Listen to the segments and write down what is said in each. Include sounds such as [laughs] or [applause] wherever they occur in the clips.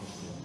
Amen.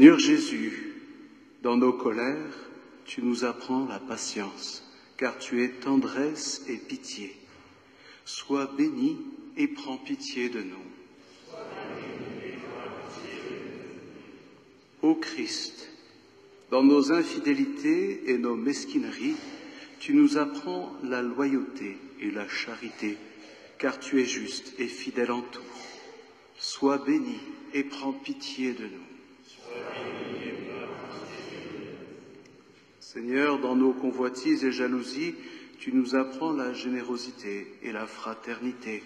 Seigneur Jésus, dans nos colères, tu nous apprends la patience, car tu es tendresse et pitié. Sois béni et prends pitié de nous. Ô Christ, dans nos infidélités et nos mesquineries, tu nous apprends la loyauté et la charité, car tu es juste et fidèle en tout. Sois béni et prends pitié de nous. Seigneur, dans nos convoitises et jalousies, tu nous apprends la générosité et la fraternité,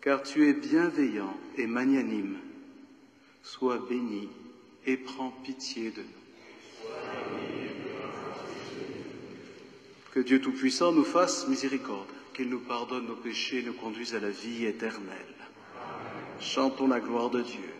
car tu es bienveillant et magnanime. Sois béni et prends pitié de nous. Que Dieu Tout-Puissant nous fasse miséricorde, qu'il nous pardonne nos péchés et nous conduise à la vie éternelle. Chantons la gloire de Dieu.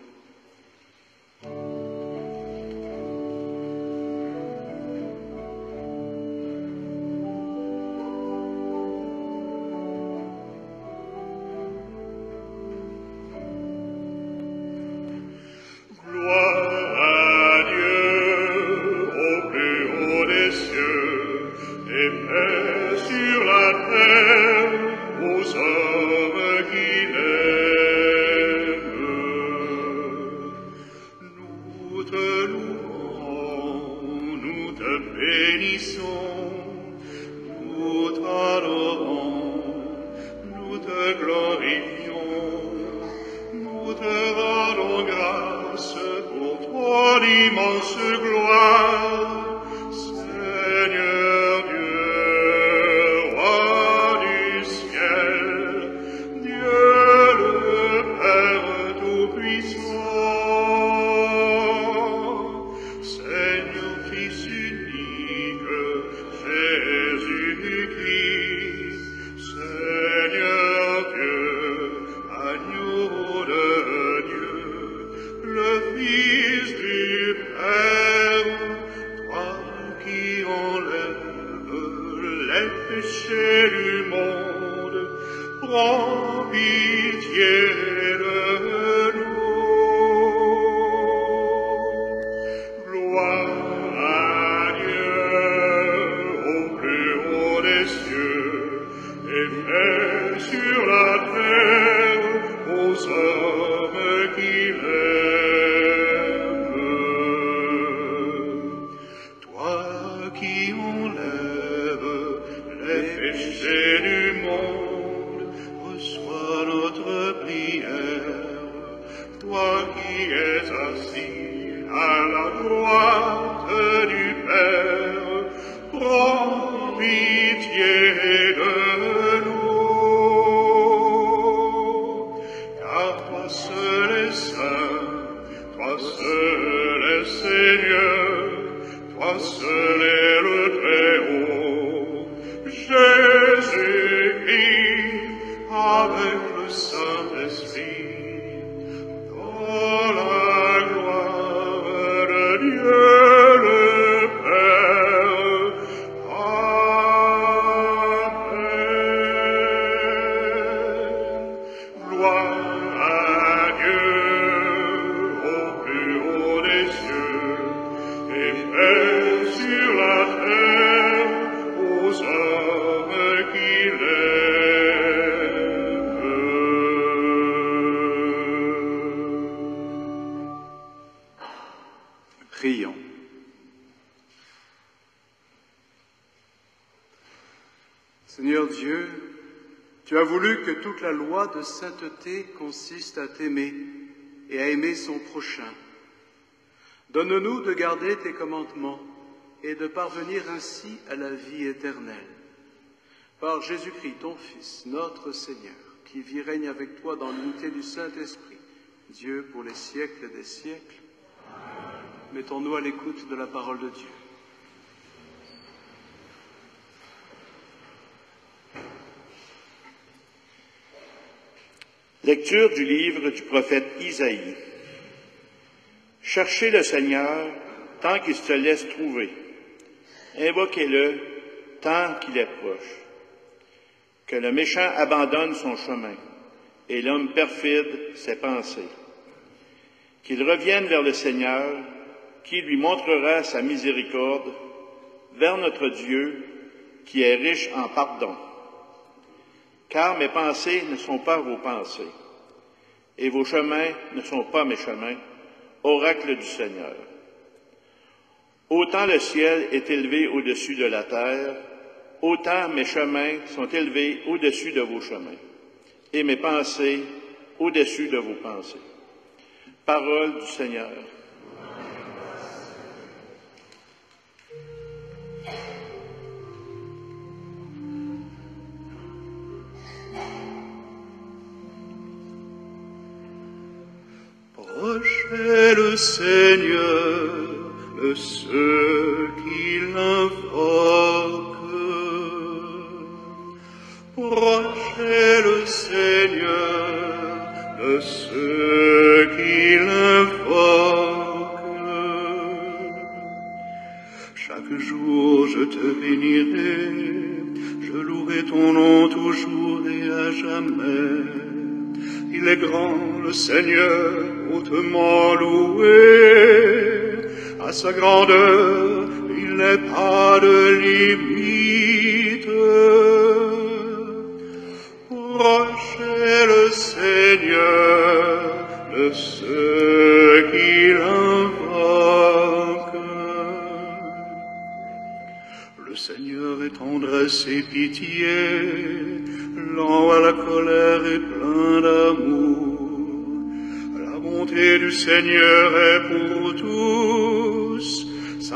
La loi de sainteté consiste à t'aimer et à aimer son prochain. Donne-nous de garder tes commandements et de parvenir ainsi à la vie éternelle. Par Jésus-Christ, ton Fils, notre Seigneur, qui vit règne avec toi dans l'unité du Saint-Esprit, Dieu pour les siècles des siècles. Mettons-nous à l'écoute de la parole de Dieu. Lecture du livre du prophète Isaïe. Cherchez le Seigneur tant qu'il se laisse trouver. Invoquez-le tant qu'il est proche. Que le méchant abandonne son chemin et l'homme perfide ses pensées. Qu'il revienne vers le Seigneur, qui lui montrera sa miséricorde, vers notre Dieu, qui est riche en pardon car mes pensées ne sont pas vos pensées, et vos chemins ne sont pas mes chemins, oracle du Seigneur. Autant le ciel est élevé au-dessus de la terre, autant mes chemins sont élevés au-dessus de vos chemins, et mes pensées au-dessus de vos pensées. Parole du Seigneur. Proche le Seigneur de ceux qui l'invoquent. Proche le Seigneur de ceux qui l'invoquent. Chaque jour je te bénirai, je louerai ton nom toujours et à jamais. Il est grand le Seigneur, hautement loué. À sa grandeur, il n'est pas de limite.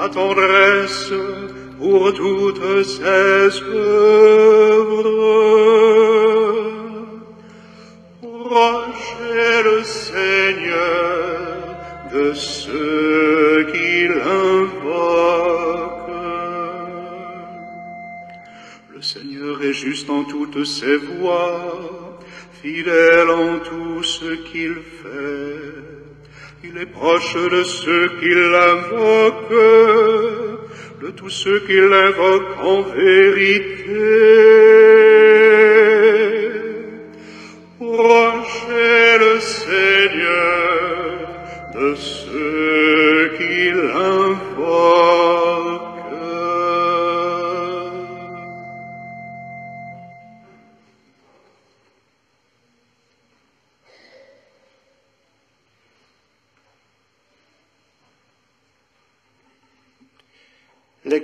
Tendresse pour toutes ses œuvres. Proche le Seigneur de ceux qui l'invoquent. Le Seigneur est juste en toutes ses voies, fidèle en tout ce qu'il fait. Il est proche de ceux qui l'invoquent, de tous ceux qui l'invoquent en vérité.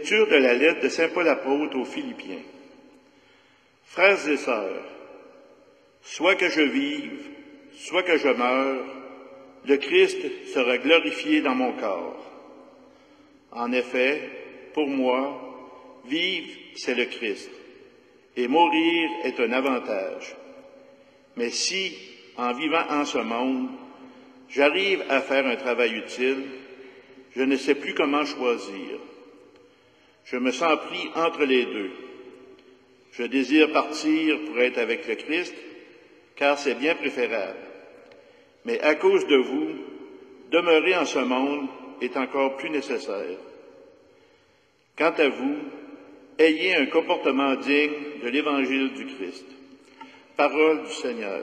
De la lettre de Saint Paul apôtre aux Philippiens. Frères et sœurs, soit que je vive, soit que je meure, le Christ sera glorifié dans mon corps. En effet, pour moi, vivre, c'est le Christ, et mourir est un avantage. Mais si, en vivant en ce monde, j'arrive à faire un travail utile, je ne sais plus comment choisir. Je me sens pris entre les deux. Je désire partir pour être avec le Christ, car c'est bien préférable. Mais à cause de vous, demeurer en ce monde est encore plus nécessaire. Quant à vous, ayez un comportement digne de l'évangile du Christ. Parole du Seigneur.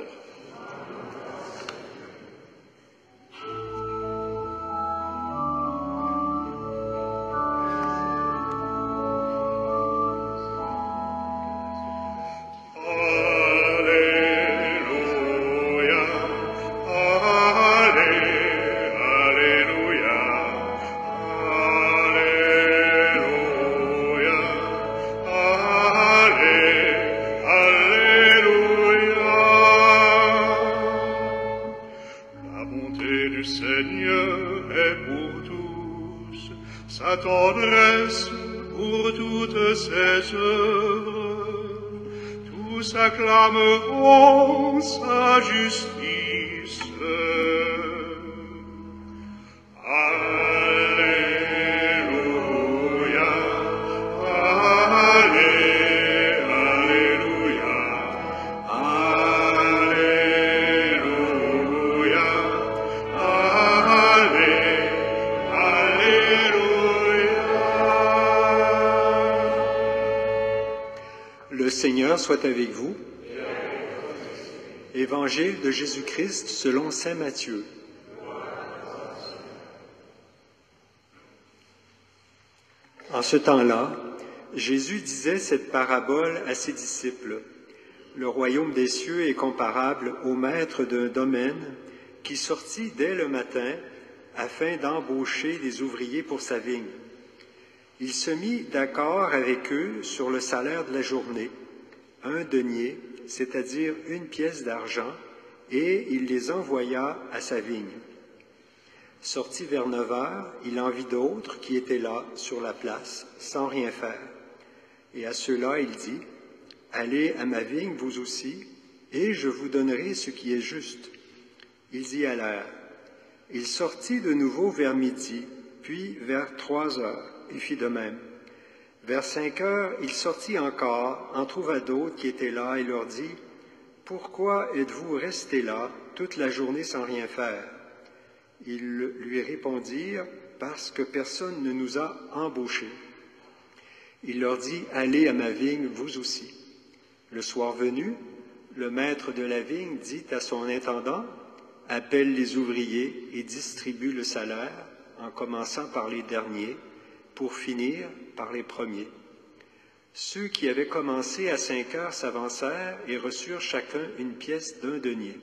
Saint Matthieu. En ce temps-là, Jésus disait cette parabole à ses disciples. Le royaume des cieux est comparable au maître d'un domaine qui sortit dès le matin afin d'embaucher des ouvriers pour sa vigne. Il se mit d'accord avec eux sur le salaire de la journée, un denier, c'est-à-dire une pièce d'argent, et il les envoya à sa vigne. Sorti vers neuf heures, il en vit d'autres qui étaient là, sur la place, sans rien faire. Et à ceux-là, il dit, Allez à ma vigne, vous aussi, et je vous donnerai ce qui est juste. Ils y allèrent. Il sortit de nouveau vers midi, puis vers trois heures, il fit de même. Vers cinq heures, il sortit encore, en trouva d'autres qui étaient là, et leur dit, Pourquoi êtes-vous restés là toute la journée sans rien faire? Ils lui répondirent, Parce que personne ne nous a embauchés. Il leur dit, Allez à ma vigne, vous aussi. Le soir venu, le maître de la vigne dit à son intendant, appelle les ouvriers et distribue le salaire, en commençant par les derniers, pour finir par les premiers. Ceux qui avaient commencé à cinq heures s'avancèrent et reçurent chacun une pièce d'un denier.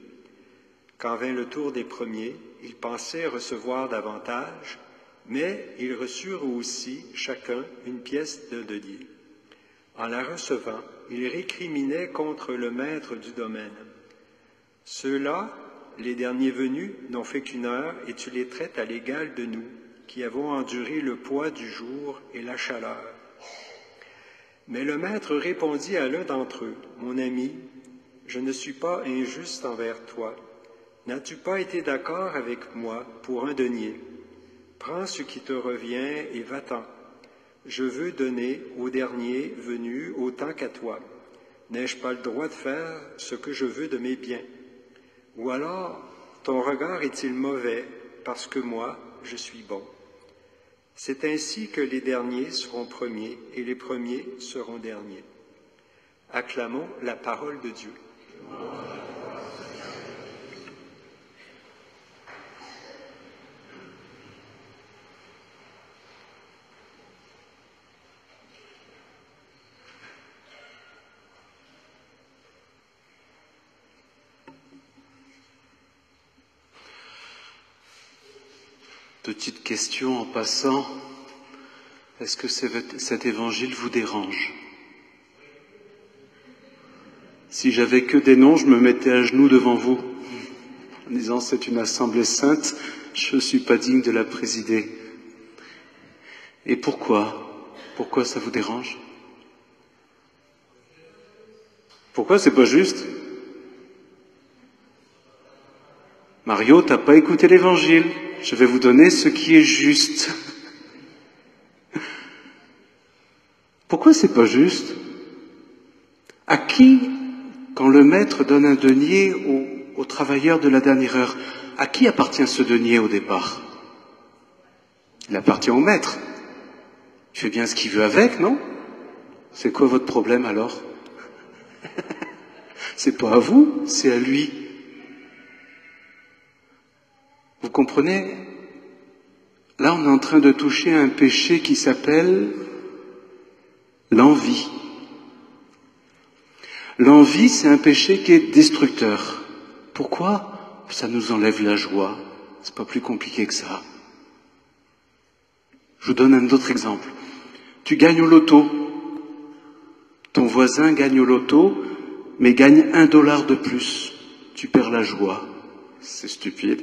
Quand vint le tour des premiers, ils pensaient recevoir davantage, mais ils reçurent aussi chacun une pièce d'un denier. En la recevant, ils récriminaient contre le maître du domaine. Ceux-là, les derniers venus, n'ont fait qu'une heure et tu les traites à l'égal de nous, qui avons enduré le poids du jour et la chaleur. Mais le maître répondit à l'un d'entre eux, Mon ami, je ne suis pas injuste envers toi. N'as-tu pas été d'accord avec moi pour un denier? Prends ce qui te revient et va-t'en. Je veux donner au dernier venu autant qu'à toi. N'ai-je pas le droit de faire ce que je veux de mes biens? Ou alors, ton regard est-il mauvais parce que moi, je suis bon? C'est ainsi que les derniers seront premiers et les premiers seront derniers. Acclamons la parole de Dieu. Question en passant. Est-ce que cet évangile vous dérange? Si j'avais que des noms, je me mettais à genoux devant vous en disant c'est une assemblée sainte, je ne suis pas digne de la présider. Et pourquoi? Pourquoi ça vous dérange? Pourquoi c'est pas juste? Mario, t'as pas écouté l'évangile je vais vous donner ce qui est juste. Pourquoi c'est pas juste? À qui, quand le maître donne un denier aux travailleurs de la dernière heure, à qui appartient ce denier au départ? Il appartient au maître. Il fait bien ce qu'il veut avec, non? C'est quoi votre problème alors? [laughs] C'est pas à vous, c'est à lui. Vous comprenez? Là, on est en train de toucher un péché qui s'appelle l'envie. L'envie, c'est un péché qui est destructeur. Pourquoi? Ça nous enlève la joie. C'est pas plus compliqué que ça. Je vous donne un autre exemple. Tu gagnes au loto. Ton voisin gagne au loto, mais gagne un dollar de plus. Tu perds la joie. C'est stupide.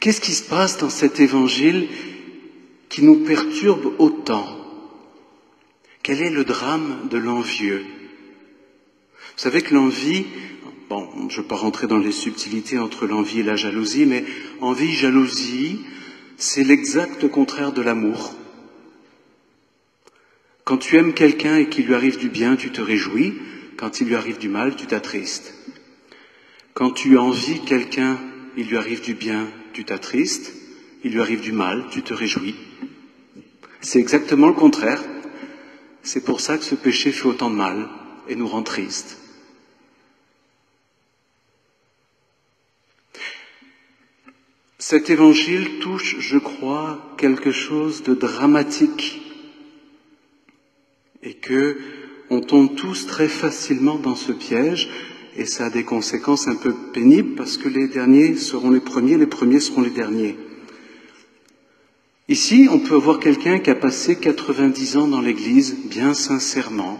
Qu'est-ce qui se passe dans cet évangile qui nous perturbe autant? Quel est le drame de l'envieux? Vous savez que l'envie, bon, je ne vais pas rentrer dans les subtilités entre l'envie et la jalousie, mais envie, jalousie, c'est l'exact contraire de l'amour. Quand tu aimes quelqu'un et qu'il lui arrive du bien, tu te réjouis. Quand il lui arrive du mal, tu t'attristes. Quand tu envies quelqu'un, il lui arrive du bien, tu t'attristes, il lui arrive du mal, tu te réjouis. C'est exactement le contraire. C'est pour ça que ce péché fait autant de mal et nous rend tristes. Cet évangile touche, je crois, quelque chose de dramatique et que on tombe tous très facilement dans ce piège et ça a des conséquences un peu pénibles parce que les derniers seront les premiers, les premiers seront les derniers. Ici, on peut voir quelqu'un qui a passé 90 ans dans l'Église bien sincèrement,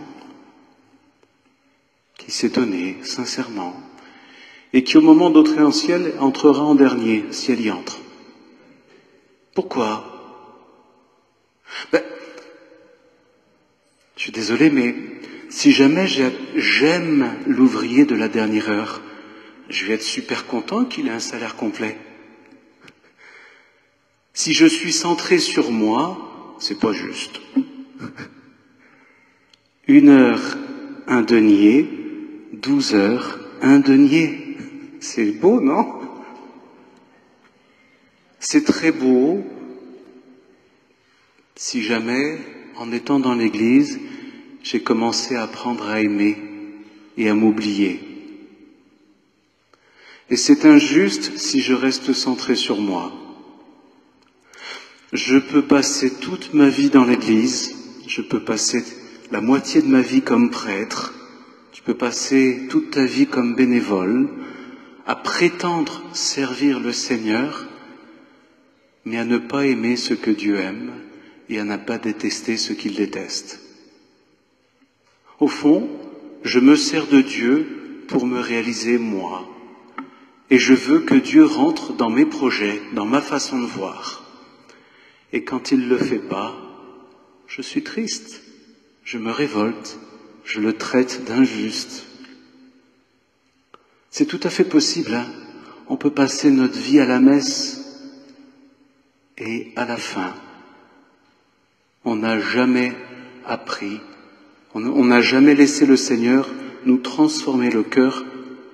qui s'est donné sincèrement, et qui au moment d'entrer en ciel entrera en dernier, si elle y entre. Pourquoi? Ben, Je suis désolé, mais si jamais j'aime l'ouvrier de la dernière heure, je vais être super content qu'il ait un salaire complet. Si je suis centré sur moi, c'est pas juste. Une heure, un denier, douze heures, un denier. C'est beau, non? C'est très beau si jamais, en étant dans l'Église, j'ai commencé à apprendre à aimer et à m'oublier. Et c'est injuste si je reste centré sur moi. Je peux passer toute ma vie dans l'Église, je peux passer la moitié de ma vie comme prêtre, tu peux passer toute ta vie comme bénévole, à prétendre servir le Seigneur, mais à ne pas aimer ce que Dieu aime et à ne pas détester ce qu'il déteste. Au fond, je me sers de Dieu pour me réaliser moi, et je veux que Dieu rentre dans mes projets, dans ma façon de voir. Et quand il ne le fait pas, je suis triste, je me révolte, je le traite d'injuste. C'est tout à fait possible. Hein on peut passer notre vie à la messe et à la fin, on n'a jamais appris, on n'a jamais laissé le Seigneur nous transformer le cœur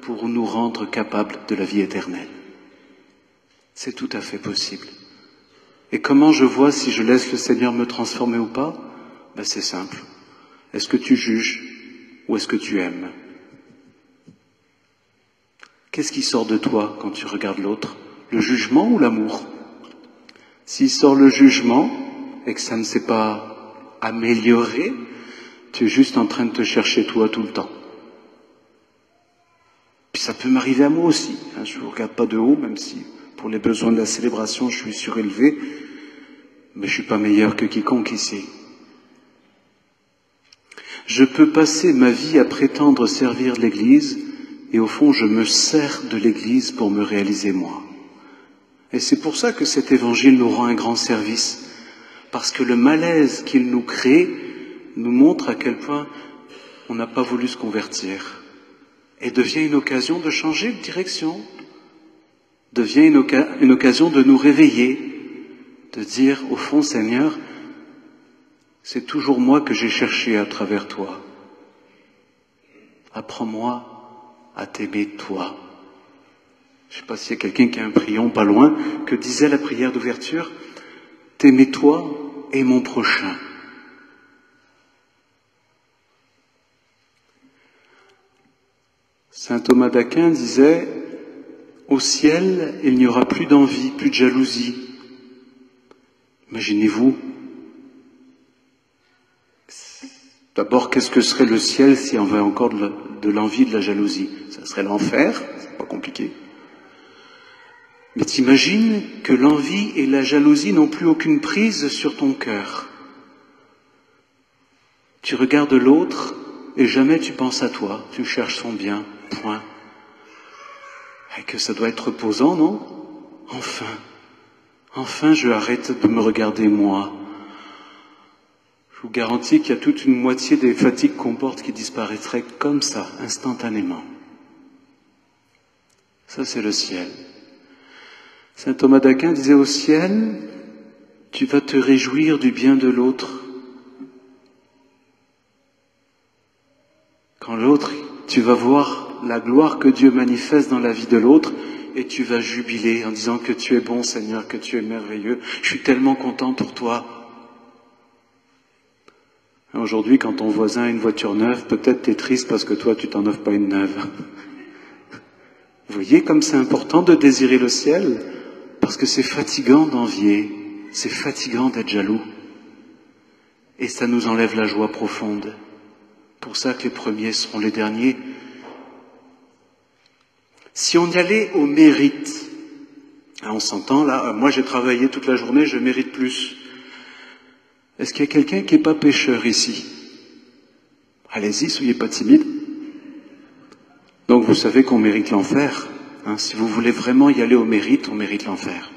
pour nous rendre capables de la vie éternelle. C'est tout à fait possible. Et comment je vois si je laisse le Seigneur me transformer ou pas? Ben C'est simple. Est-ce que tu juges ou est-ce que tu aimes? Qu'est-ce qui sort de toi quand tu regardes l'autre? Le jugement ou l'amour? S'il sort le jugement et que ça ne s'est pas amélioré, tu es juste en train de te chercher toi tout le temps. Puis ça peut m'arriver à moi aussi. Hein, je ne vous regarde pas de haut, même si pour les besoins de la célébration je suis surélevé, mais je suis pas meilleur que quiconque ici. Je peux passer ma vie à prétendre servir l'Église et au fond, je me sers de l'Église pour me réaliser moi. Et c'est pour ça que cet évangile nous rend un grand service, parce que le malaise qu'il nous crée nous montre à quel point on n'a pas voulu se convertir, et devient une occasion de changer de direction, devient une, occasion de nous réveiller, de dire au fond, Seigneur, c'est toujours moi que j'ai cherché à travers toi. Apprends-moi à t'aimer toi. Je ne sais pas s'il y a quelqu'un qui a un prion pas loin, que disait la prière d'ouverture, t'aimer toi et mon prochain. Saint Thomas d'Aquin disait, au ciel, il n'y aura plus d'envie, plus de jalousie. Imaginez-vous. D'abord, qu'est-ce que serait le ciel si on avait encore de l'envie, de la jalousie? Ça serait l'enfer, c'est pas compliqué. Mais t'imagines que l'envie et la jalousie n'ont plus aucune prise sur ton cœur. Tu regardes l'autre et jamais tu penses à toi, tu cherches son bien, point. Et que ça doit être reposant, non? Enfin, enfin je arrête de me regarder moi. Je vous garantis qu'il y a toute une moitié des fatigues qu'on porte qui disparaîtraient comme ça, instantanément. Ça, c'est le ciel. Saint Thomas d'Aquin disait au ciel, tu vas te réjouir du bien de l'autre. Quand l'autre, tu vas voir la gloire que Dieu manifeste dans la vie de l'autre et tu vas jubiler en disant que tu es bon Seigneur, que tu es merveilleux. Je suis tellement content pour toi. Aujourd'hui, quand ton voisin a une voiture neuve, peut-être t'es triste parce que toi, tu t'en offres pas une neuve. Vous voyez comme c'est important de désirer le ciel Parce que c'est fatigant d'envier, c'est fatigant d'être jaloux. Et ça nous enlève la joie profonde. Pour ça que les premiers seront les derniers. Si on y allait au mérite, hein, on s'entend là, moi j'ai travaillé toute la journée, je mérite plus. Est-ce qu'il y a quelqu'un qui n'est pas pécheur ici? Allez-y, soyez pas timide. Donc vous savez qu'on mérite l'enfer. Hein. si vous voulez vraiment y aller au mérite, on mérite l'enfer.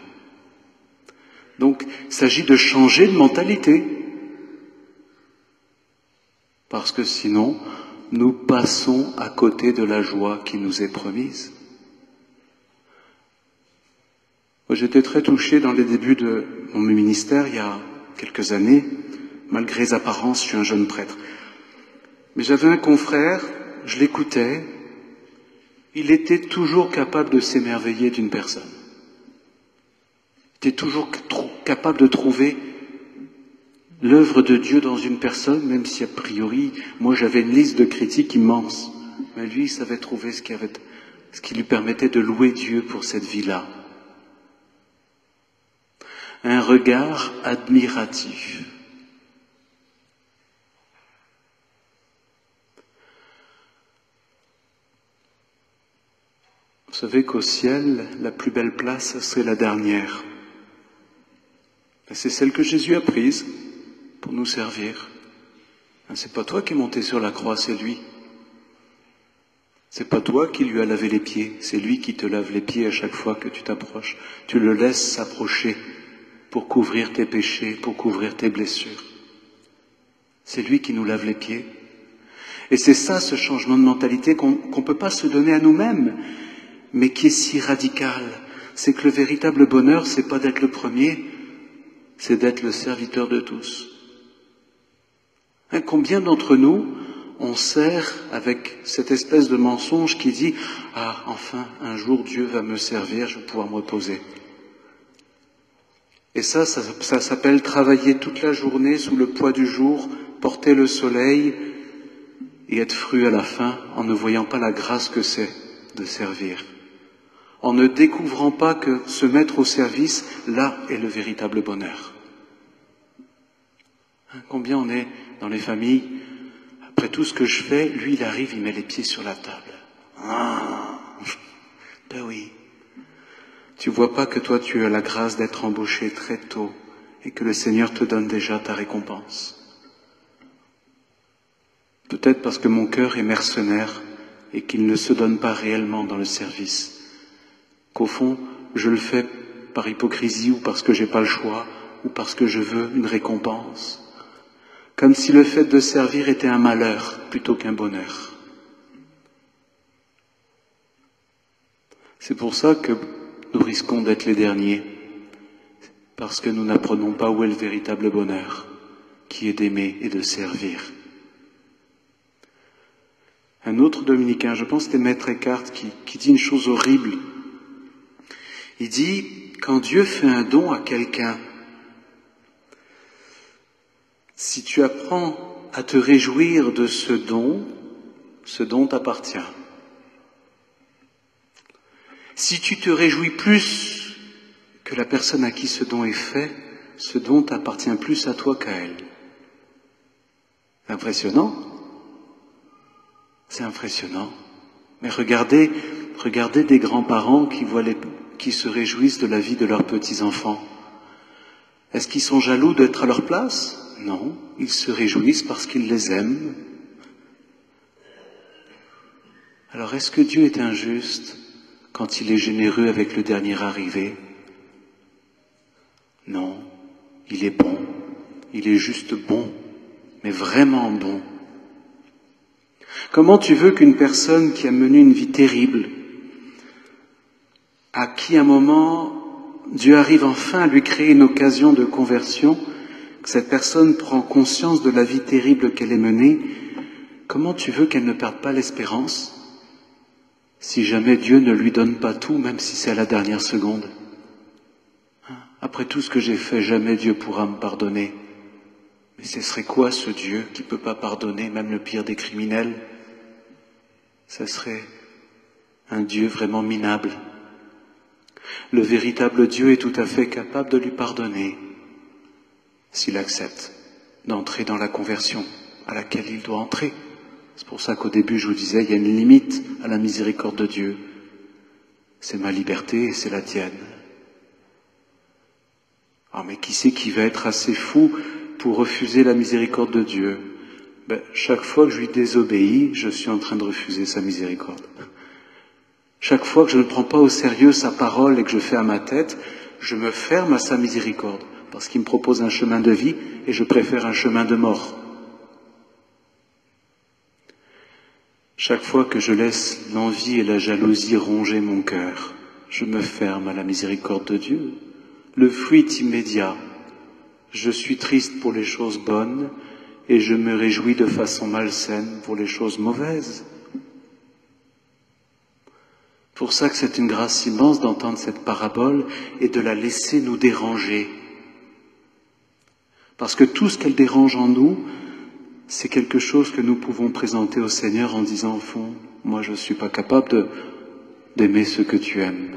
Donc il s'agit de changer de mentalité. Parce que sinon, nous passons à côté de la joie qui nous est promise. J'étais très touché dans les débuts de mon ministère il y a quelques années. Malgré les apparences, je suis un jeune prêtre. Mais j'avais un confrère, je l'écoutais, il était toujours capable de s'émerveiller d'une personne. Il était toujours capable de trouver l'œuvre de Dieu dans une personne, même si a priori, moi j'avais une liste de critiques immense. Mais lui, il savait trouver ce qui, ce qui lui permettait de louer Dieu pour cette vie-là. Un regard admiratif. Savez qu'au ciel, la plus belle place, c'est la dernière. C'est celle que Jésus a prise pour nous servir. Hein, c'est pas toi qui es monté sur la croix, c'est lui. C'est pas toi qui lui as lavé les pieds, c'est lui qui te lave les pieds à chaque fois que tu t'approches. Tu le laisses s'approcher pour couvrir tes péchés, pour couvrir tes blessures. C'est lui qui nous lave les pieds. Et c'est ça, ce changement de mentalité qu'on ne peut pas se donner à nous-mêmes mais qui est si radical? C'est que le véritable bonheur, c'est pas d'être le premier, c'est d'être le serviteur de tous. Hein, combien d'entre nous on sert avec cette espèce de mensonge qui dit Ah, enfin, un jour Dieu va me servir, je vais pouvoir me reposer. Et ça, ça, ça s'appelle travailler toute la journée sous le poids du jour, porter le soleil et être fru à la fin en ne voyant pas la grâce que c'est de servir en ne découvrant pas que se mettre au service, là est le véritable bonheur. Hein, combien on est dans les familles, après tout ce que je fais, lui il arrive, il met les pieds sur la table. Ah, ben oui. Tu vois pas que toi tu as la grâce d'être embauché très tôt et que le Seigneur te donne déjà ta récompense. Peut-être parce que mon cœur est mercenaire et qu'il ne se donne pas réellement dans le service qu'au fond, je le fais par hypocrisie ou parce que j'ai pas le choix ou parce que je veux une récompense. Comme si le fait de servir était un malheur plutôt qu'un bonheur. C'est pour ça que nous risquons d'être les derniers, parce que nous n'apprenons pas où est le véritable bonheur, qui est d'aimer et de servir. Un autre dominicain, je pense que c'était Maître Eckhart, qui, qui dit une chose horrible il dit, quand Dieu fait un don à quelqu'un, si tu apprends à te réjouir de ce don, ce don t'appartient. Si tu te réjouis plus que la personne à qui ce don est fait, ce don t'appartient plus à toi qu'à elle. Impressionnant C'est impressionnant. Mais regardez, regardez des grands-parents qui voient les, qui se réjouissent de la vie de leurs petits-enfants. Est-ce qu'ils sont jaloux d'être à leur place? Non, ils se réjouissent parce qu'ils les aiment. Alors est-ce que Dieu est injuste quand il est généreux avec le dernier arrivé? Non, il est bon, il est juste bon, mais vraiment bon. Comment tu veux qu'une personne qui a mené une vie terrible, à qui un moment Dieu arrive enfin à lui créer une occasion de conversion, que cette personne prend conscience de la vie terrible qu'elle est menée, comment tu veux qu'elle ne perde pas l'espérance si jamais Dieu ne lui donne pas tout, même si c'est à la dernière seconde? Hein? Après tout ce que j'ai fait, jamais Dieu pourra me pardonner. Mais ce serait quoi ce Dieu qui ne peut pas pardonner même le pire des criminels? Ce serait un Dieu vraiment minable. Le véritable Dieu est tout à fait capable de lui pardonner s'il accepte d'entrer dans la conversion à laquelle il doit entrer. C'est pour ça qu'au début, je vous disais, il y a une limite à la miséricorde de Dieu. C'est ma liberté et c'est la tienne. Ah, mais qui c'est qui va être assez fou pour refuser la miséricorde de Dieu? Ben, Chaque fois que je lui désobéis, je suis en train de refuser sa miséricorde. Chaque fois que je ne prends pas au sérieux sa parole et que je fais à ma tête, je me ferme à sa miséricorde, parce qu'il me propose un chemin de vie et je préfère un chemin de mort. Chaque fois que je laisse l'envie et la jalousie ronger mon cœur, je me ferme à la miséricorde de Dieu. Le fruit immédiat. Je suis triste pour les choses bonnes et je me réjouis de façon malsaine pour les choses mauvaises. Pour ça que c'est une grâce immense d'entendre cette parabole et de la laisser nous déranger. Parce que tout ce qu'elle dérange en nous, c'est quelque chose que nous pouvons présenter au Seigneur en disant au fond, moi je ne suis pas capable d'aimer ce que tu aimes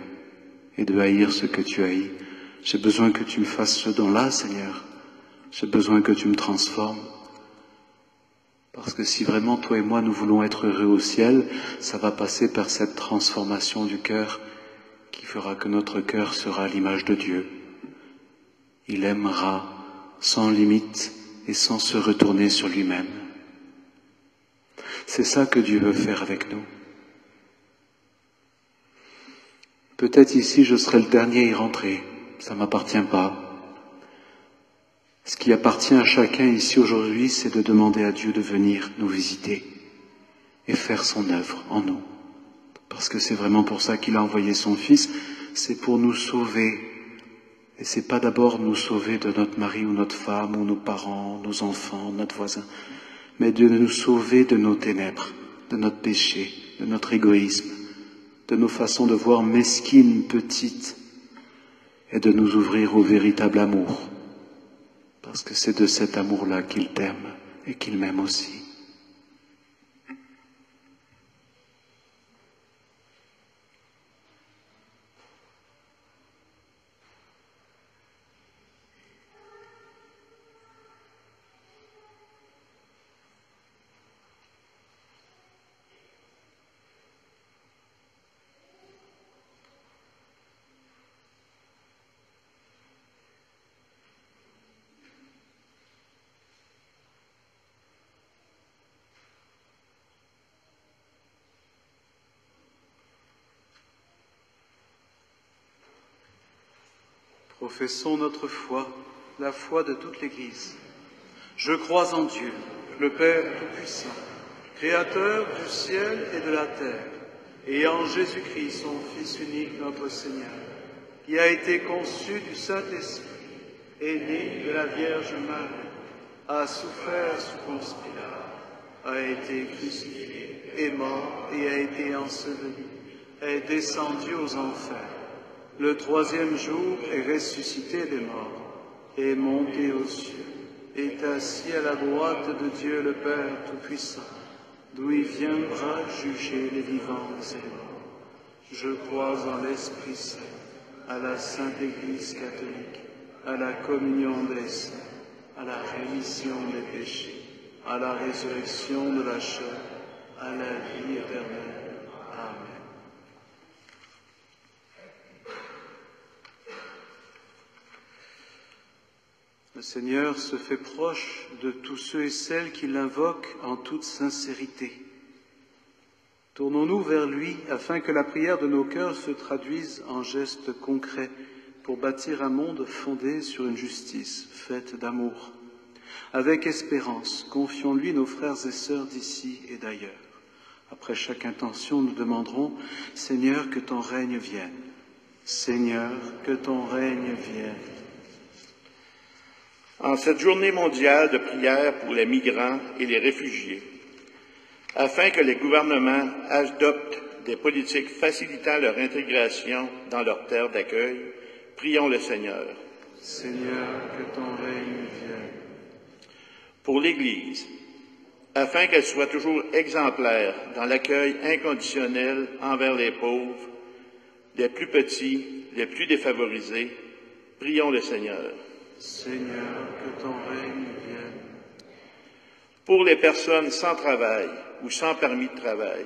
et de haïr ce que tu haïs. J'ai besoin que tu me fasses ce don-là, Seigneur. J'ai besoin que tu me transformes. Parce que si vraiment toi et moi nous voulons être heureux au ciel, ça va passer par cette transformation du cœur qui fera que notre cœur sera l'image de Dieu. Il aimera sans limite et sans se retourner sur lui-même. C'est ça que Dieu veut faire avec nous. Peut-être ici je serai le dernier à y rentrer, ça m'appartient pas. Ce qui appartient à chacun ici aujourd'hui, c'est de demander à Dieu de venir nous visiter et faire son œuvre en nous. Parce que c'est vraiment pour ça qu'il a envoyé son Fils, c'est pour nous sauver et c'est pas d'abord nous sauver de notre mari ou notre femme ou nos parents, nos enfants, notre voisin, mais de nous sauver de nos ténèbres, de notre péché, de notre égoïsme, de nos façons de voir mesquines, petites, et de nous ouvrir au véritable amour, parce que c'est de cet amour-là qu'il t'aime et qu'il m'aime aussi. Professons notre foi, la foi de toute l'Église. Je crois en Dieu, le Père Tout-Puissant, Créateur du ciel et de la terre, et en Jésus-Christ, son Fils unique, notre Seigneur, qui a été conçu du Saint-Esprit, est né de la Vierge Marie, a souffert sous Ponce a été crucifié, est mort et a été enseveli, est descendu aux enfers le troisième jour est ressuscité des morts, est monté aux cieux, est assis à la droite de Dieu le Père Tout-Puissant, d'où il viendra juger les vivants et les morts. Je crois en l'Esprit Saint, à la Sainte Église catholique, à la communion des saints, à la rémission des péchés, à la résurrection de la chair, à la vie éternelle. Le Seigneur se fait proche de tous ceux et celles qui l'invoquent en toute sincérité. Tournons-nous vers lui afin que la prière de nos cœurs se traduise en gestes concrets pour bâtir un monde fondé sur une justice faite d'amour. Avec espérance, confions-lui nos frères et sœurs d'ici et d'ailleurs. Après chaque intention, nous demanderons, Seigneur, que ton règne vienne. Seigneur, que ton règne vienne. En cette journée mondiale de prière pour les migrants et les réfugiés, afin que les gouvernements adoptent des politiques facilitant leur intégration dans leur terre d'accueil, prions le Seigneur. Seigneur, que ton règne vienne. pour l'Église, afin qu'elle soit toujours exemplaire dans l'accueil inconditionnel envers les pauvres, les plus petits, les plus défavorisés. Prions le Seigneur. Seigneur, que ton règne vienne. Pour les personnes sans travail ou sans permis de travail,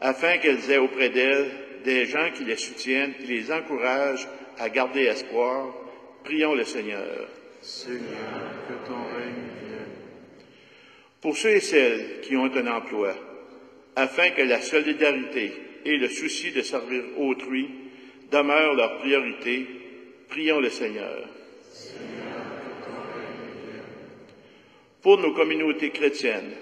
afin qu'elles aient auprès d'elles des gens qui les soutiennent et les encouragent à garder espoir, prions le Seigneur. Seigneur, que ton règne vienne. Pour ceux et celles qui ont un emploi, afin que la solidarité et le souci de servir autrui demeurent leur priorité, prions le Seigneur. Pour nos communautés chrétiennes,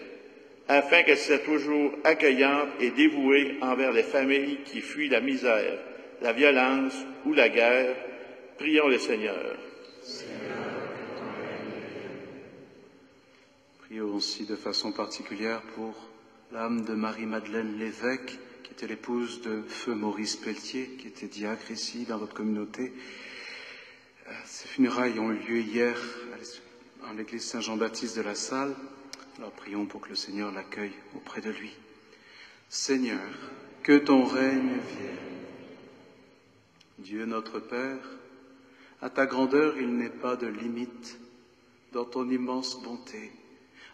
afin qu'elles soient toujours accueillantes et dévouées envers les familles qui fuient la misère, la violence ou la guerre, prions le Seigneur. Prions aussi de façon particulière pour l'âme de Marie-Madeleine Lévesque, qui était l'épouse de feu Maurice Pelletier, qui était diacre ici dans votre communauté. Ces funérailles ont eu lieu hier en l'église Saint-Jean-Baptiste de la Salle. Alors prions pour que le Seigneur l'accueille auprès de lui. Seigneur, que ton règne vienne. Dieu notre Père, à ta grandeur il n'est pas de limite dans ton immense bonté.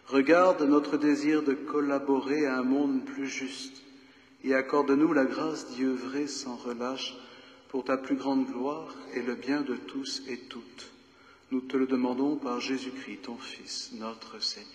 Regarde notre désir de collaborer à un monde plus juste et accorde-nous la grâce d'y œuvrer sans relâche pour ta plus grande gloire et le bien de tous et toutes. Nous te le demandons par Jésus-Christ, ton Fils, notre Seigneur.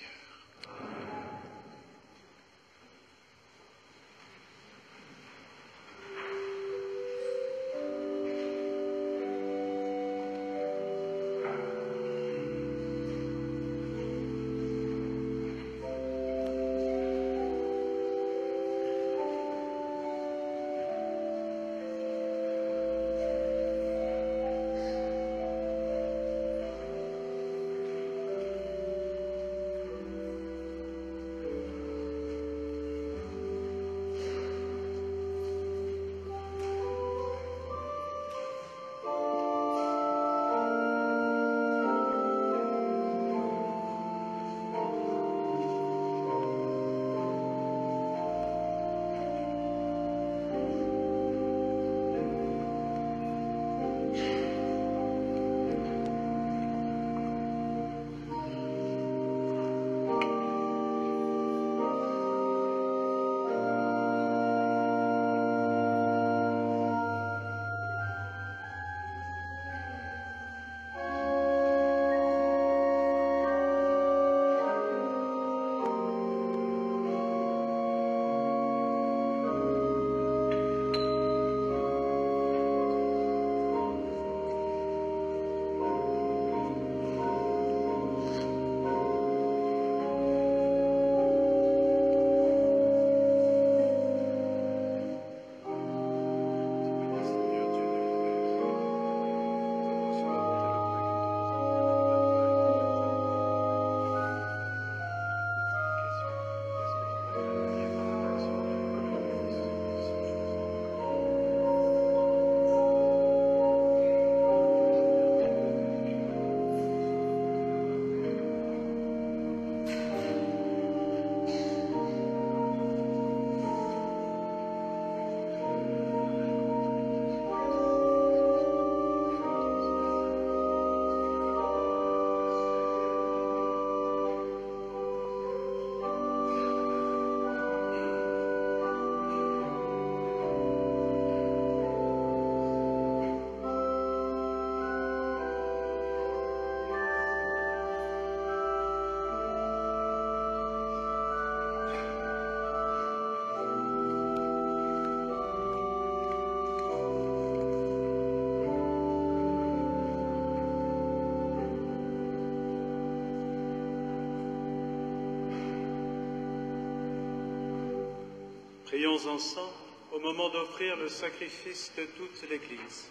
Prions ensemble au moment d'offrir le sacrifice de toute l'Église.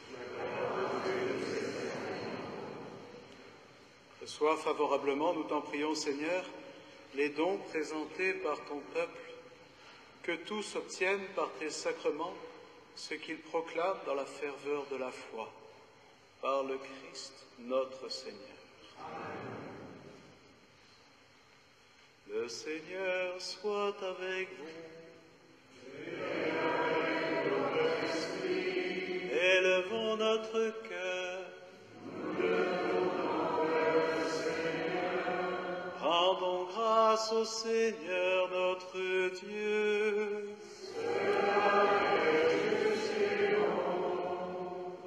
Reçois favorablement, nous t'en prions Seigneur, les dons présentés par ton peuple, que tous obtiennent par tes sacrements ce qu'ils proclament dans la ferveur de la foi. Par le Christ notre Seigneur. Le Seigneur soit avec vous. Élevons notre cœur. Rendons grâce au Seigneur notre Dieu.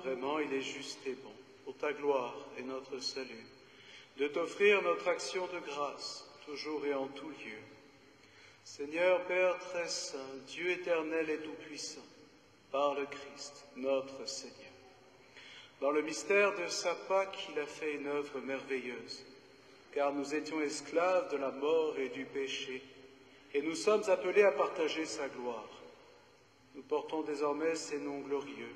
Vraiment, il est juste et bon, pour ta gloire et notre salut, de t'offrir notre action de grâce, toujours et en tout lieu. Seigneur Père très saint, Dieu éternel et tout-puissant, par le Christ, notre Seigneur. Dans le mystère de sa Pâque, il a fait une œuvre merveilleuse, car nous étions esclaves de la mort et du péché, et nous sommes appelés à partager sa gloire. Nous portons désormais ces noms glorieux,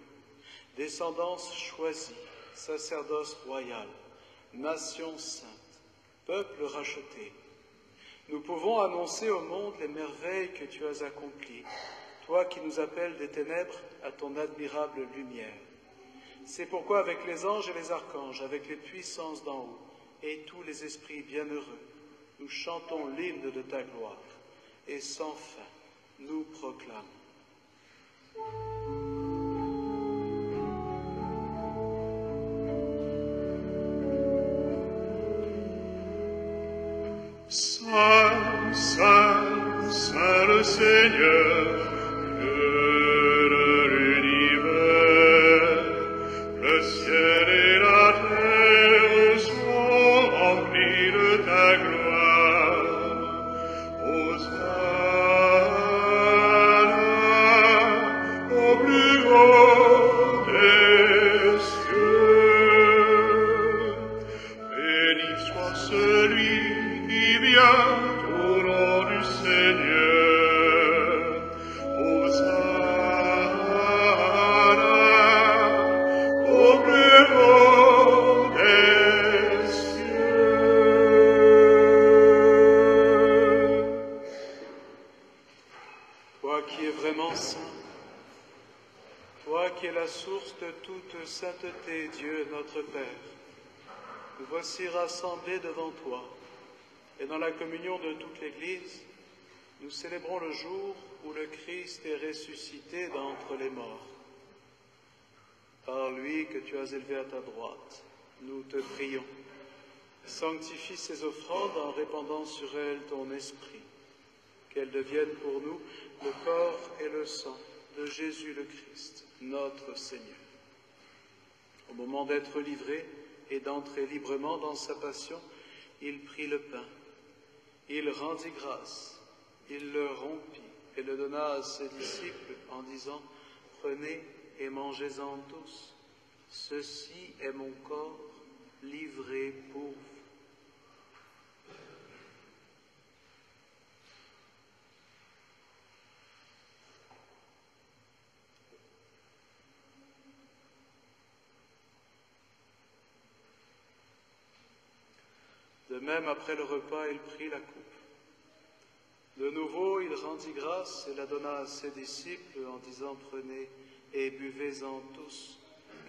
descendance choisie, sacerdoce royal, nation sainte, peuple racheté. Nous pouvons annoncer au monde les merveilles que tu as accomplies, toi qui nous appelles des ténèbres à ton admirable lumière. C'est pourquoi avec les anges et les archanges, avec les puissances d'en haut et tous les esprits bienheureux, nous chantons l'hymne de ta gloire et sans fin nous proclamons. Saint, Saint, Saint le Seigneur, tu as élevé à ta droite, nous te prions. Sanctifie ces offrandes en répandant sur elles ton esprit, qu'elles deviennent pour nous le corps et le sang de Jésus le Christ, notre Seigneur. Au moment d'être livré et d'entrer librement dans sa passion, il prit le pain, il rendit grâce, il le rompit et le donna à ses disciples en disant, Prenez et mangez-en tous, ceci est mon corps livré pour vous. De même, après le repas, il prit la coupe. De nouveau, il rendit grâce et la donna à ses disciples en disant, Prenez et buvez-en tous,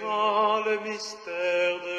Grand le mystère de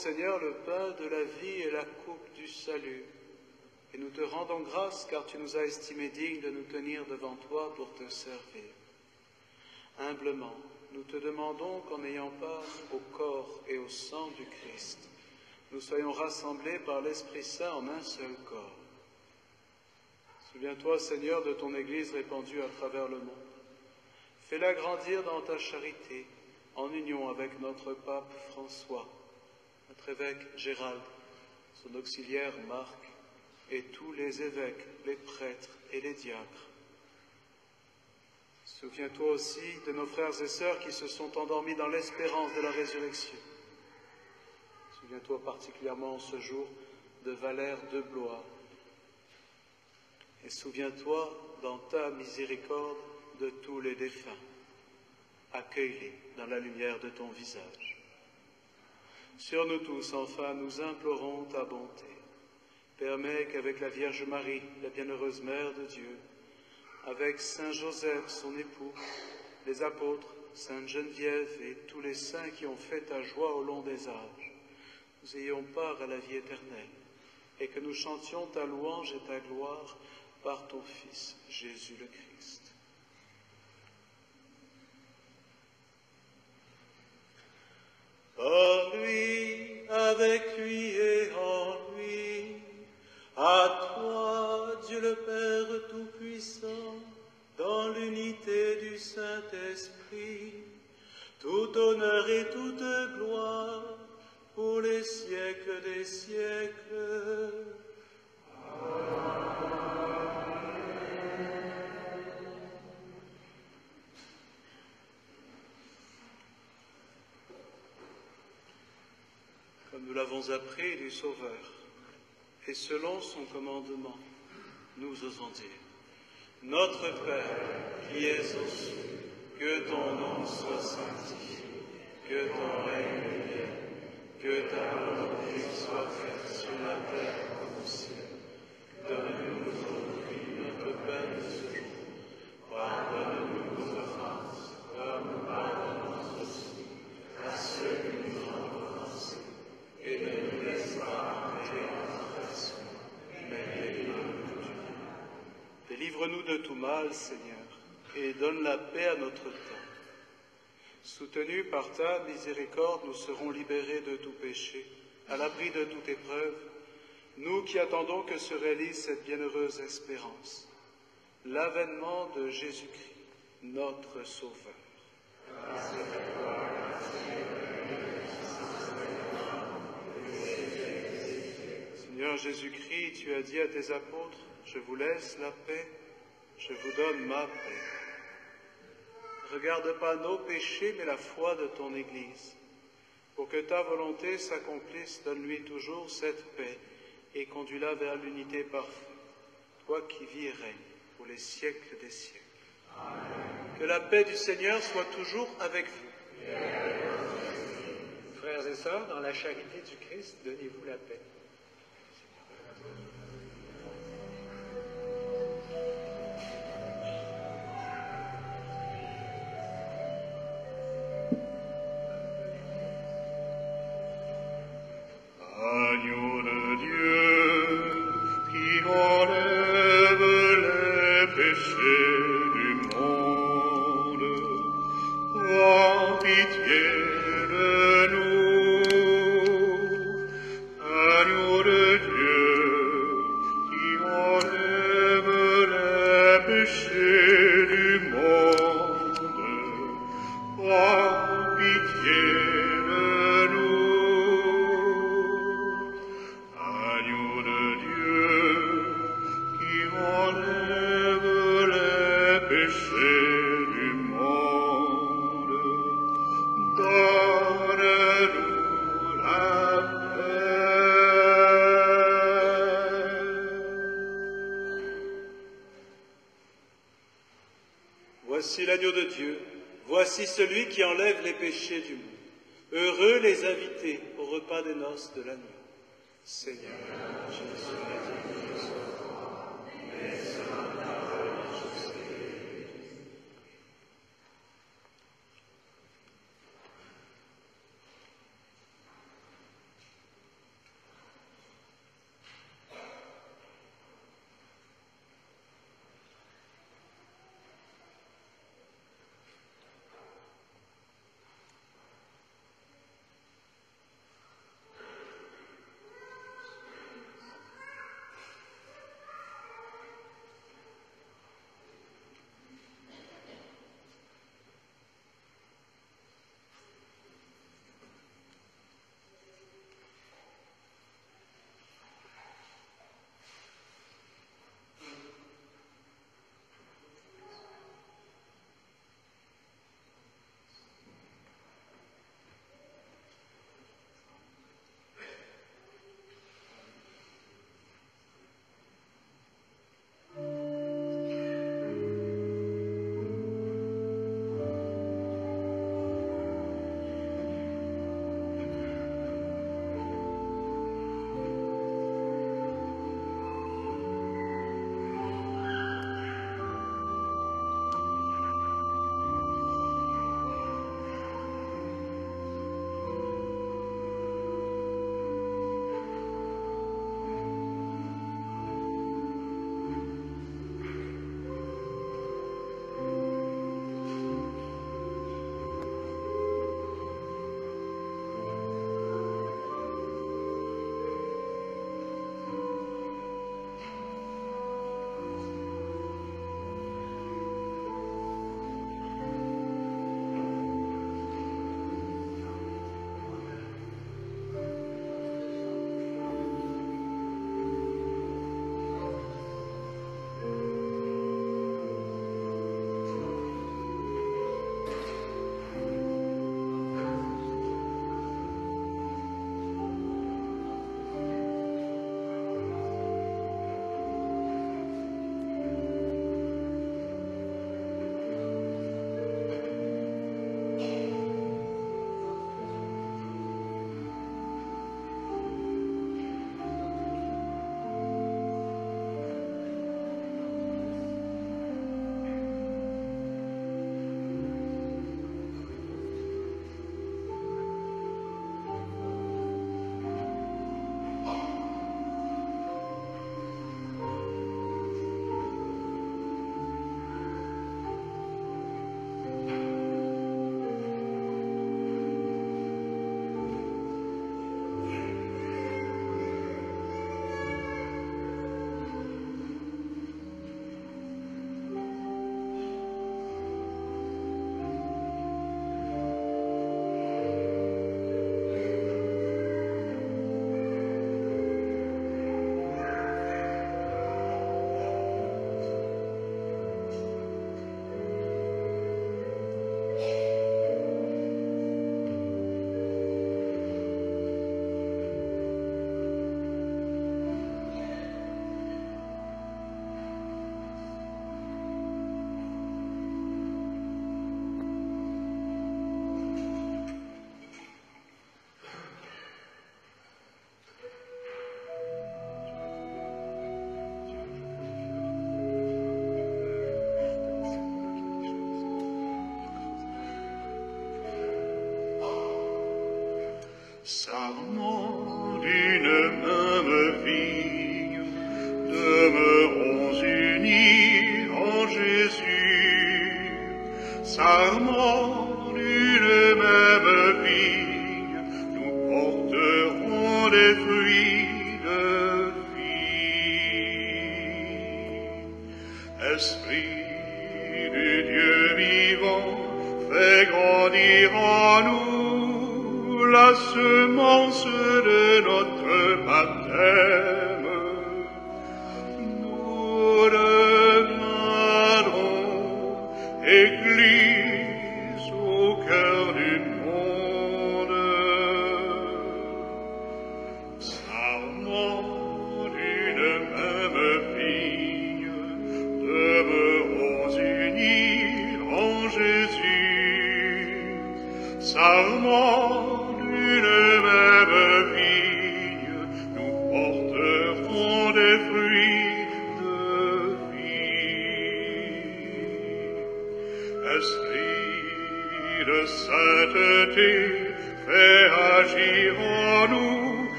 Seigneur, le pain de la vie et la coupe du salut. Et nous te rendons grâce car tu nous as estimés dignes de nous tenir devant toi pour te servir. Humblement, nous te demandons qu'en ayant part au corps et au sang du Christ, nous soyons rassemblés par l'Esprit Saint en un seul corps. Souviens-toi, Seigneur, de ton Église répandue à travers le monde. Fais-la grandir dans ta charité, en union avec notre pape François, notre évêque Gérald, son auxiliaire Marc, et tous les évêques, les prêtres et les diacres. Souviens-toi aussi de nos frères et sœurs qui se sont endormis dans l'espérance de la résurrection. Souviens-toi particulièrement ce jour de Valère de Blois. Et souviens-toi dans ta miséricorde de tous les défunts. Accueille-les dans la lumière de ton visage. Sur nous tous, enfin, nous implorons ta bonté. Permets qu'avec la Vierge Marie, la bienheureuse Mère de Dieu, avec Saint Joseph, son époux, les apôtres, Sainte Geneviève et tous les saints qui ont fait ta joie au long des âges, nous ayons part à la vie éternelle et que nous chantions ta louange et ta gloire par ton Fils Jésus le Christ. Par lui, avec lui et en lui, à toi, Dieu le Père Tout-Puissant, dans l'unité du Saint-Esprit, tout honneur et toute gloire pour les siècles des siècles. L'avons appris du Sauveur, et selon son commandement, nous osons dire, Notre Père qui es aux cieux, que ton nom soit sanctifié, que ton règne vienne, que ta volonté soit faite sur la terre comme au ciel. Donne-nous aujourd'hui notre pain de ce jour nos offenses, comme nous pardonnons aussi à ceux qui nous ont offensés. Et ne nous laisse pas entrer en tentation, mais délivre-nous du mal. Délivre-nous de tout mal, Seigneur, et donne la paix à notre temps. Soutenus par ta miséricorde, nous serons libérés de tout péché, à l'abri de toute épreuve, nous qui attendons que se réalise cette bienheureuse espérance, l'avènement de Jésus-Christ, notre Sauveur. Seigneur Jésus-Christ, tu as dit à tes apôtres, je vous laisse la paix, je vous donne ma paix. Regarde pas nos péchés, mais la foi de ton Église. Pour que ta volonté s'accomplisse, donne-lui toujours cette paix et conduis-la vers l'unité parfaite. Toi qui vis et règnes pour les siècles des siècles. Que la paix du Seigneur soit toujours avec vous. Frères et sœurs, dans la charité du Christ, donnez-vous la paix. Enlève les péchés du monde. Heureux les invités au repas des noces de l'agneau. Seigneur, Jésus, Some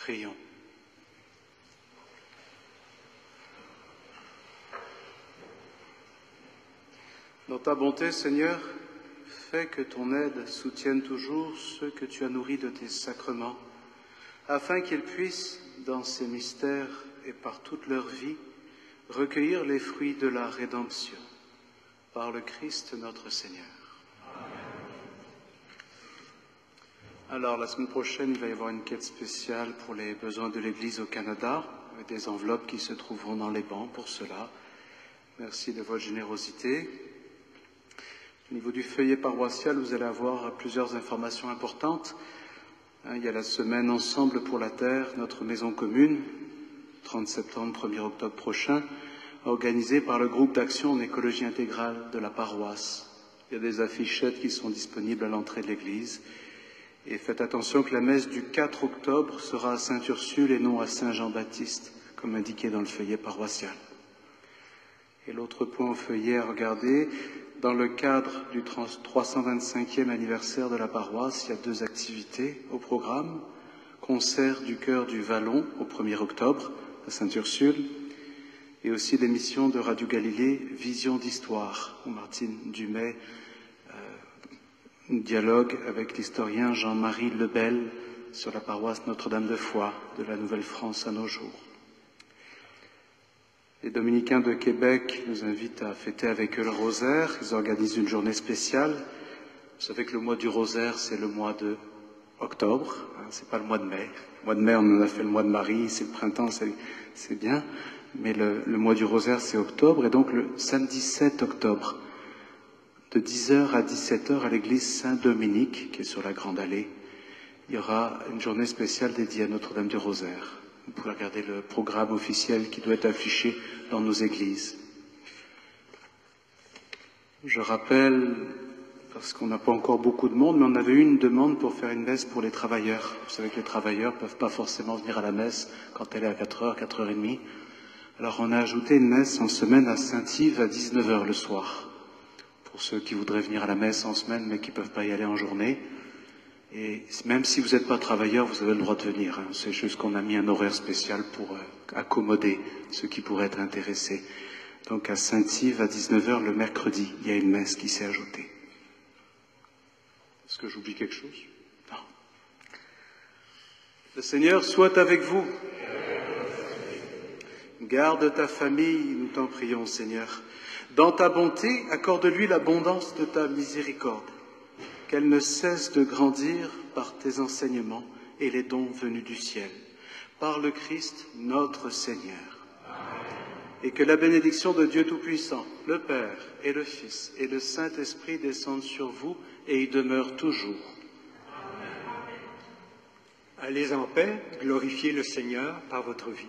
Prions. Dans ta bonté, Seigneur, fais que ton aide soutienne toujours ceux que tu as nourris de tes sacrements, afin qu'ils puissent, dans ces mystères et par toute leur vie, recueillir les fruits de la rédemption. Par le Christ notre Seigneur. Alors, la semaine prochaine, il va y avoir une quête spéciale pour les besoins de l'Église au Canada, avec des enveloppes qui se trouveront dans les bancs pour cela. Merci de votre générosité. Au niveau du feuillet paroissial, vous allez avoir plusieurs informations importantes. Hein, Il y a la semaine Ensemble pour la Terre, notre maison commune, 30 septembre, 1er octobre prochain, organisée par le groupe d'action en écologie intégrale de la paroisse. Il y a des affichettes qui sont disponibles à l'entrée de l'église. Et faites attention que la messe du 4 octobre sera à Saint-Ursule et non à Saint-Jean-Baptiste, comme indiqué dans le feuillet paroissial. Et l'autre point au feuillet à regarder, dans le cadre du 325e anniversaire de la paroisse, il y a deux activités au programme. Concert du cœur du Vallon au 1er octobre à Saint-Ursule, et aussi l'émission de Radio Galilée Vision d'Histoire, où Martine Dumay dialogue avec l'historien Jean-Marie Lebel sur la paroisse Notre-Dame de Foix de la Nouvelle-France à nos jours. Les dominicains de Québec nous invitent à fêter avec eux le rosaire. Ils organisent une journée spéciale. Vous savez que le mois du rosaire, c'est le mois de octobre, hein, c'est pas le mois de mai. Le mois de mai, on en a fait le mois de Marie, c'est le printemps, c'est, bien. Mais le, le mois du rosaire, c'est octobre. Et donc le samedi 7 octobre, de 10h à 17h à l'église Saint-Dominique, qui est sur la Grande Allée. Il y aura une journée spéciale dédiée à Notre-Dame du Rosaire. Vous pouvez regarder le programme officiel qui doit être affiché dans nos églises. Je rappelle, parce qu'on n'a pas encore beaucoup de monde, mais on avait eu une demande pour faire une messe pour les travailleurs. Vous savez que les travailleurs ne peuvent pas forcément venir à la messe quand elle est à 4h, 4h30. Alors on a ajouté une messe en semaine à Saint-Yves à 19h le soir pour ceux qui voudraient venir à la messe en semaine mais qui ne peuvent pas y aller en journée. Et même si vous n'êtes pas travailleur, vous avez le droit de venir. Hein. C'est juste qu'on a mis un horaire spécial pour euh, accommoder ceux qui pourraient être intéressés. Donc à Saint-Yves, à 19h le mercredi, il y a une messe qui s'est ajoutée. Est-ce que j'oublie quelque chose? Non. Le Seigneur soit avec vous. Garde ta famille, nous t'en prions, Seigneur. Dans ta bonté, accorde-lui l'abondance de ta miséricorde, qu'elle ne cesse de grandir par tes enseignements et les dons venus du ciel, par le Christ notre Seigneur. Et que la bénédiction de Dieu Tout-Puissant, le Père et le Fils et le Saint-Esprit descendent sur vous et y demeurent toujours. Allez en paix, glorifiez le Seigneur par votre vie.